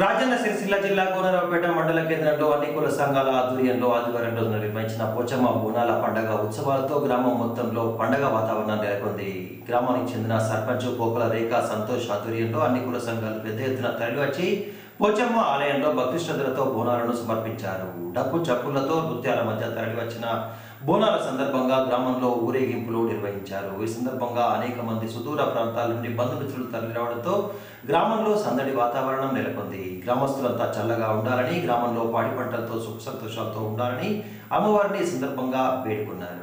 రాజన్న సిరిసిల్ల జిల్లా కోనరావుపేట మండల కేంద్రంలో అన్ని కుల సంఘాల ఆధ్వర్యంలో ఆదివారం రోజున నిర్వహించిన పోచమ్మ బోనాల పండగ ఉత్సవాలతో గ్రామం మొత్తంలో పండగ వాతావరణం నెలకొంది. గ్రామానికి చెందిన సర్పంచ్ పోకల రేఖ సంతోష్ ఆధ్వర్యంలో అన్ని కుల సంఘాలు పెద్ద ఎత్తున తరలివచ్చి పోచమ్మ ఆలయంలో భక్తి శ్రద్ధలతో బోనాలను సమర్పించారు. డప్పు చప్పులతో నృత్యాల మధ్య తరలివచ్చిన బోనాల సందర్భంగా గ్రామంలో ఊరేగింపులు నిర్వహించారు. ఈ సందర్భంగా అనేక మంది సుదూర ప్రాంతాల నుండి బంధుమిత్రులు తరలిరావడంతో గ్రామంలో సందడి వాతావరణం నెలకొంది. గ్రామస్తులంతా చల్లగా ఉండాలని గ్రామంలో పాడి పంటలతో సుఖ సంతోషాలతో ఉండాలని అమ్మవారిని ఈ సందర్భంగా వేడుకున్నారు.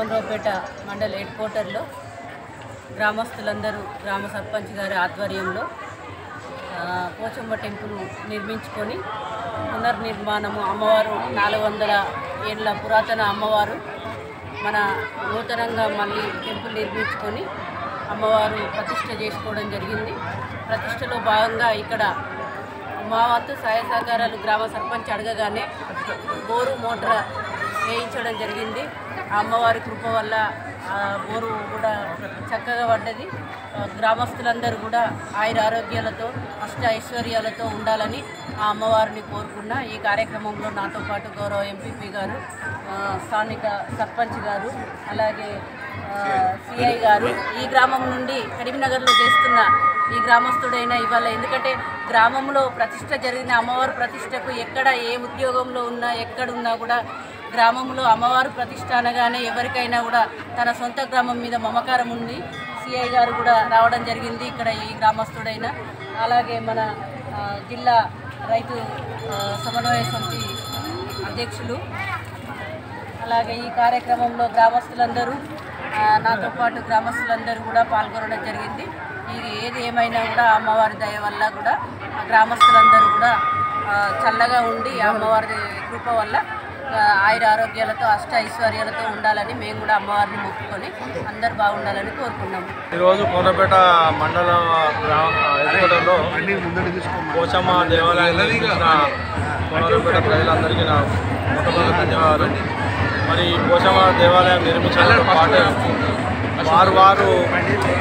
కోనరావుపేట మండల్ హెడ్ క్వార్టర్లో గ్రామస్తులందరూ గ్రామ సర్పంచ్ గారి ఆధ్వర్యంలో పోచమ్మ టెంపుల్ నిర్మించుకొని పునర్నిర్మాణము అమ్మవారు నాలుగు వందల ఏళ్ళ పురాతన అమ్మవారు మన నూతనంగా మళ్ళీ టెంపుల్ నిర్మించుకొని అమ్మవారు ప్రతిష్ట చేసుకోవడం జరిగింది. ప్రతిష్టలో భాగంగా ఇక్కడ మా వంతు సహాయ సహకారాలు గ్రామ సర్పంచ్ అడగగానే బోరు మోటార్ వేయించడం జరిగింది. ఆ అమ్మవారి కృప వల్ల బోరు కూడా చక్కగా పడ్డది. గ్రామస్తులందరూ కూడా ఆయుర ఆరోగ్యాలతో అష్ట ఐశ్వర్యాలతో ఉండాలని ఆ అమ్మవారిని కోరుకున్న. ఈ కార్యక్రమంలో నాతో పాటు గౌరవ ఎంపీపీ గారు స్థానిక సర్పంచ్ గారు అలాగే సిఐ గారు ఈ గ్రామం నుండి కరీంనగర్లో చేస్తున్న ఈ గ్రామస్తుడైన ఇవాళ ఎందుకంటే గ్రామంలో ప్రతిష్ట జరిగిన అమ్మవారి ప్రతిష్టకు ఎక్కడ ఏ ఉద్యోగంలో ఉన్నా ఎక్కడున్నా కూడా గ్రామంలో అమ్మవారు ప్రతిష్ట అనగానే ఎవరికైనా కూడా తన సొంత గ్రామం మీద మమకారం ఉంది సిఐ గారు కూడా రావడం జరిగింది ఇక్కడ ఈ గ్రామస్తుడైన. అలాగే మన జిల్లా రైతు సమన్వయ సమితి అధ్యక్షులు. అలాగే ఈ కార్యక్రమంలో గ్రామస్తులందరూ నాతో పాటు గ్రామస్తులందరూ కూడా పాల్గొనడం జరిగింది. ఇది ఏది ఏమైనా కూడా అమ్మవారి దయ వల్ల కూడా గ్రామస్తులందరూ కూడా చల్లగా ఉండి అమ్మవారి కృప వల్ల ఆయుర ఆరోగ్యాలతో అష్ట ఐశ్వర్యాలతో ఉండాలని మేము కూడా అమ్మవారిని మొక్కుకొని అందరు బాగుండాలని కోరుకున్నాము ఈరోజు కోటపేట మండలం గ్రామ హెడ్క్వార్టర్లో పోచమ్మ దేవాలయం నిర్మించిన కోనరావుపేట ప్రజలందరికీ నా మొట్టమొదటి ధన్యవాదాలు. మరి ఈ పోచమ్మ దేవాలయం నిర్మించడంతో పాటు వారు వారు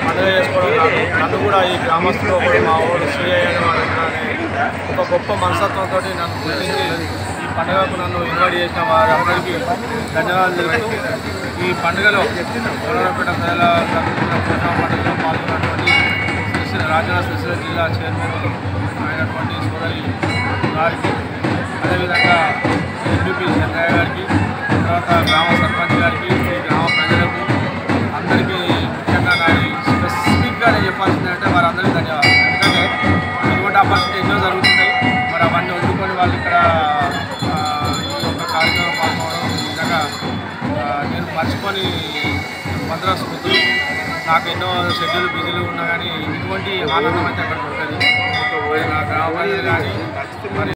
పండుగ చేసుకోవడం కాదు. నన్ను కూడా ఈ గ్రామస్తులు మా ఊరు వాడు ఉన్నాడని ఒక గొప్ప మనస్తత్వంతో నన్ను గుర్తించి పండుగకు నన్ను ఇన్వైట్ చేసిన వారందరికీ ధన్యవాదాలు తెలుపుతూ ఈ పండుగలో కోనరాపేట ప్రజల పోషణ పండుగలో పాల్గొన్నటువంటి సిరిసిల్ల రాజన్న సిరిసిల్ల జిల్లా చైర్మన్ అయినటువంటి సోదరి గారికి అదేవిధంగా ఎంపీపీ చంద్రయ్య గారికి తర్వాత గ్రామ సర్పంచ్ గారికి ఈ గ్రామ నేను మర్చిపోని భద్ర స్మృతులు నాకు ఎన్నో షెడ్యూల్ బిజీలు ఉన్నా కానీ ఇటువంటి ఆనందం అయితే అక్కడ ఉంటుంది నా గ్రామ ప్రజలు కానీ మరి